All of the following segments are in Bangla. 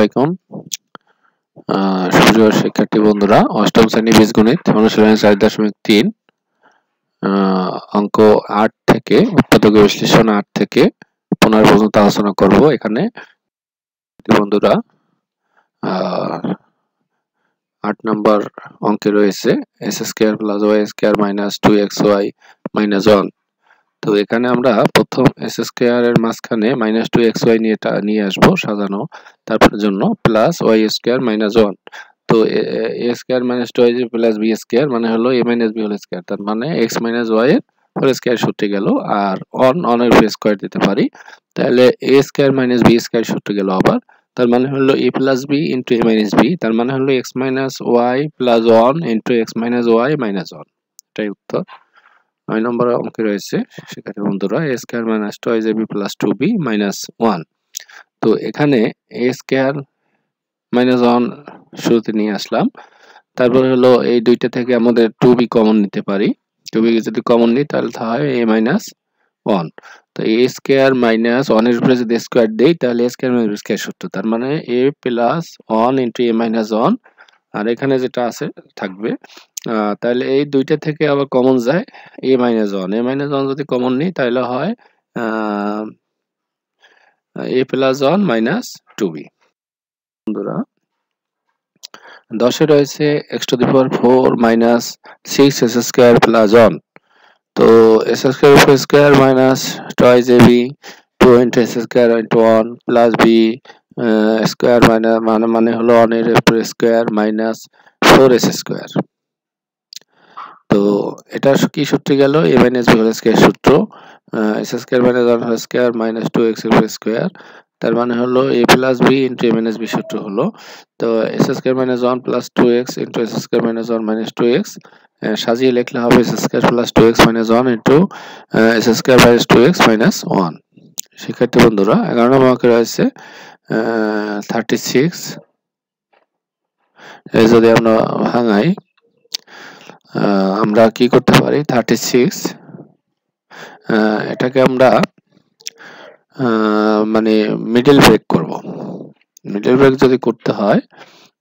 আলাইকুম। সুপ্রিয় শিক্ষার্থী বন্ধুরা, অষ্টম শ্রেণি বীজগণিত অনুশীলনী চার দশমিক তিন অঙ্ক আট থেকে, উৎপাদক বিশ্লেষণ আট থেকে পনেরো পর্যন্ত আলোচনা করব এখানে। বন্ধুরা আট নম্বর অঙ্কে রয়েছে x square plus y square minus two x y minus one তো এখানে আমরা প্রথম এস স্কোয়ার এর মাঝখানে মাইনাস টু এক্স ওয়াই নিয়ে নিয়ে আসব সাজানো তারপর জন্য plus y square minus one তো a square minus two y plus b square মানে হলো a minus b whole square তার মানে এক্স মাইনাস ওয়াই এর হোল স্কোয়ার সূত্রে গেল, আর অন অনের স্কোয়ার দিতে পারি। তাহলে a square minus b square সূত্রে গেল আবার। তার মানে হলো a plus b into a minus b তার মানে হলো x minus y plus one into x minus y minus one এটাই উত্তর। নয় নম্বর অঙ্কে রয়েছে। শিক্ষার্থী বন্ধুরা a square minus two I b plus two b minus one তো এখানে এ স্কোয়ার মাইনাস ওয়ান শুরুতে নিয়ে আসলাম। তারপরে হলো এই দুইটা থেকে আমাদের টু বি কমন নিতে পারি। টু বি যদি কমন নিই, তাহলে হয় এ মাইনাস ওয়ান তো এ স্কোয়ার মাইনাস ওয়ানের উপরে যদি স্কোয়ার দেই, তাহলে এ স্কোয়ার মাইনাস স্কোয়ার সূত্র তার মানে a plus one into a minus one আর এখানে যেটা আছে, থাকবে তাহলে এই দুইটা থেকে আবার কমন যায় a minus one a minus one যদি কমন নিই তাহলে হয় a plus one minus two b বন্ধুরা, দশে রয়েছে x to the power four minus six x square plus one তো x square four square minus twice a b two into x square into one plus b square minus মানে মানে হলো ওয়ানের square minus four x square তো এটা কি সূত্রে গেল? A minus b whole square সূত্র x square minus one whole square minus two x square তার মানে হলো a plus b into a minus b সূত্র হলো। তো x square minus one plus two x into x square minus one minus two x সাজিয়ে লিখলে হবে x square plus two x minus one into x square minus two x minus one শিক্ষার্থী বন্ধুরা, এগারো নম্বর অঙ্কে রয়েছে থার্টি সিক্স যদি আমরা ভাঙাই আমরা কি করতে পারি? থার্টি সিক্স এটাকে আমরা মানে মিডল ব্রেক করব। মিডল ব্রেক যদি করতে হয়,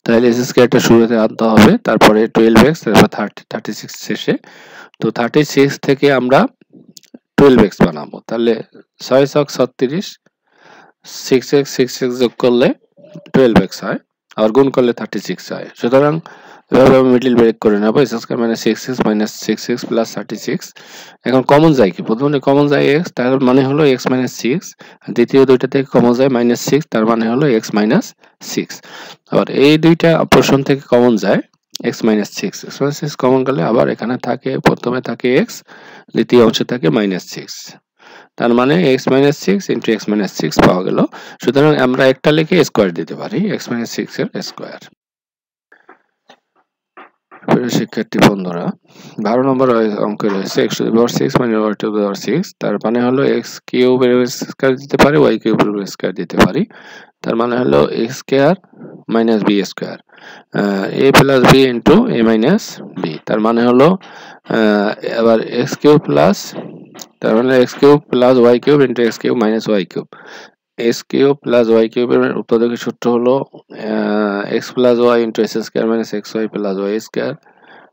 তাহলে এস স্কোয়ারটা শুরুতে আনতে হবে, তারপরে টুয়েলভ এক্স তারপর থার্টি থার্টি সিক্স শেষে। তো থার্টি সিক্স থেকে আমরা টুয়েলভ এক্স বানাবো। তাহলে ছয় ছক ছত্রিশ সিক্স এক্স সিক্স এক্স যোগ করলে টুয়েলভ এক্স হয়, আর গুণ করলে থার্টি সিক্স হয়। সুতরাং এভাবে আমি মিডল ব্রেক করে নেব x square minus six x minus six x plus thirty six এখন কমন যায় কি? প্রথমে কমন যায় এক্স তার মানে হলো এক্স মাইনাস সিক্স দ্বিতীয় দুইটা থেকে কমন যায় মাইনাস সিক্স তার মানে হলো এক্স মাইনাস সিক্স আবার এই দুইটা পোর্শন থেকে কমন যায় x minus six x minus six common গেলে আবার এখানে থাকে, প্রথমে থাকে এক্স দ্বিতীয় অংশে থাকে মাইনাস সিক্স তার মানে x minus six into x minus six পাওয়া গেল। সুতরাং আমরা একটা লিখে স্কোয়ার দিতে পারি এক্স মাইনাস সিক্স এর শিক্ষার্থী বন্ধুরা, বারো নম্বর অঙ্কে রয়েছে এক্স টু পাওয়ার সিক্স মানে ওয়াই টু পাওয়ার সিক্স তার মানে হলো এক্স কিউবের স্কোয়ার দিতে পারি ওয়াই কিউবের স্কোয়ার দিতে পারি, তার মানে হলো x square minus b square a plus b into a minus b তার মানে হলো এবার এক্স কিউব প্লাস তার মানে x cube plus y cube into x cube minus y cube x cube plus y কিউবের উৎপাদকের সূত্র হলো x plus y into x square minus x y plus y square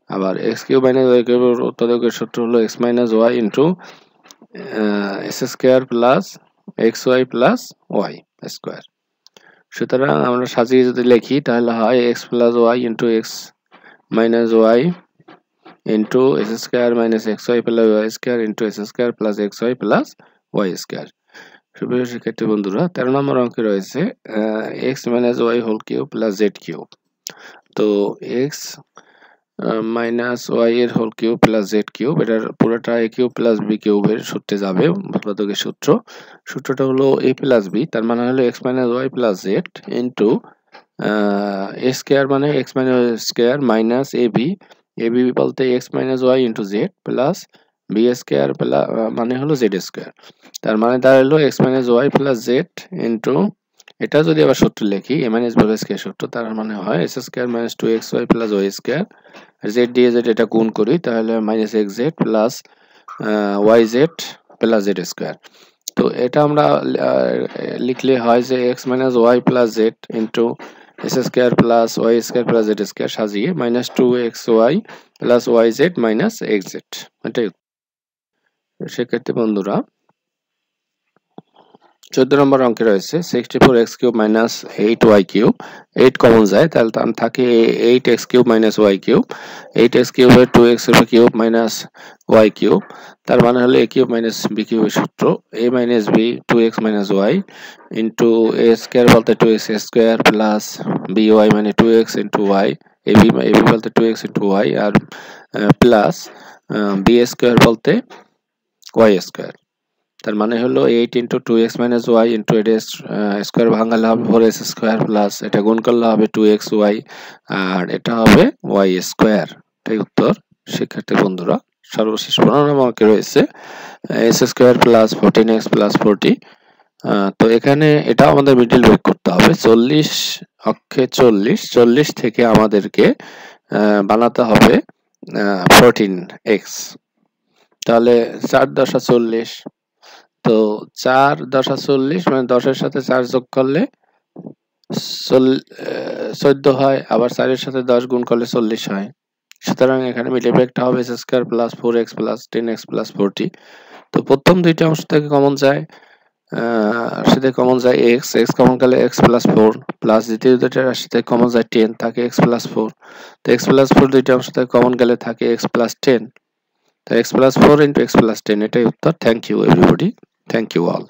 আবার এক্স কিউব মাইনাস ওয়াই কিউবের উৎপাদকের সূত্র হলো x minus y into x square plus x y plus y square সুতরাং আমরা সাজিয়ে যদি লিখি, তাহলে হয় x plus y into x minus y into x square minus x y plus y square into x square plus x y plus y square সুপ্রিয় শিক্ষার্থী বন্ধুরা, তেরো নম্বর অঙ্কে রয়েছে x minus y whole cube plus z cube তো এক্স মাইনাস ওয়াই এর whole cube plus z cube এটার পুরোটা এ কিউব প্লাস বি কিউবের সূত্রে যাবে, উৎপাদকের সূত্র। সূত্রটা হলো এ প্লাস বি তার মানে হলো x minus y plus z into a square মানে x minus square minus a b a b বলতে x minus y into z plus b square plus মানে হলো জেড স্কোয়ার তার মানে দাঁড়াল x minus y plus z into এটা যদি আবার সূত্র লিখি এ মাইনাস বি স্কোয়ার সূত্র তার মানে হয় x square minus two x y plus y square z দিয়ে জেড এটা গুণ করি, তাহলে minus x z plus y z plus z square তো এটা আমরা লিখলে হয় যে x minus y plus z into x square plus y square plus z square সাজিয়ে minus two x y plus y z minus x z এটাই সেক্ষেত্রে বন্ধুরা, চোদ্দ নম্বর অঙ্কে রয়েছে sixty four x cube minus eight y cube eight common যায়, তাহলে তার থাকে eight x cube minus y cube eight x কিউবের two x cube minus y cube তার মানে হলো এ কিউব মাইনাস বি কিউবের সূত্র a minus b two x minus y into a square বলতে two x square plus b y মানে two x into y a b বলতে টু এক্স ইন্টু ওয়াই আর প্লাস বি স্কোয়ার বলতে ওয়াই স্কোয়ার তার মানে হলো eight into two x minus y into এটা স্কোয়ার ভাঙালে হবে ফোর এক্স স্কোয়ার প্লাস এটা গুণ করলে হবে টু এক্স ওয়াই আর এটা হবে ওয়াই স্কোয়ার এটাই উত্তর, শিক্ষার্থী বন্ধুরা। সর্বশেষ পনেরো নম্বর রয়েছে x square plus fourteen x plus forty তো এখানে এটা আমাদের মিডিল ব্রেক করতে হবে। চল্লিশ অক্ষে চল্লিশ চল্লিশ থেকে আমাদেরকে বানাতে হবে ফোরটিন এক্স তাহলে চার দশা চল্লিশ। তো চার দশা চল্লিশ মানে দশের সাথে চার যোগ করলে চোদ্দ হয়, আবার চারের সাথে দশ গুণ করলে চল্লিশ হয়। সুতরাং এখানে মিড ইফেক্টটা হবে x square plus four x plus ten x plus forty তো প্রথম দুইটা অংশ থেকে কমন যায় সেটা কমন যায় এক্স এক্স কমন গেলে এক্স প্লাস ফোর প্লাস দ্বিতীয় দুইটা রাশি থেকে কমন যায় টেন থাকে এক্স প্লাস ফোর তো এক্স প্লাস ফোর দুইটা অংশ থেকে কমন গেলে থাকে এক্স প্লাস টেন তো x plus four into x plus ten এটাই উত্তর। Thank you everybody thank you all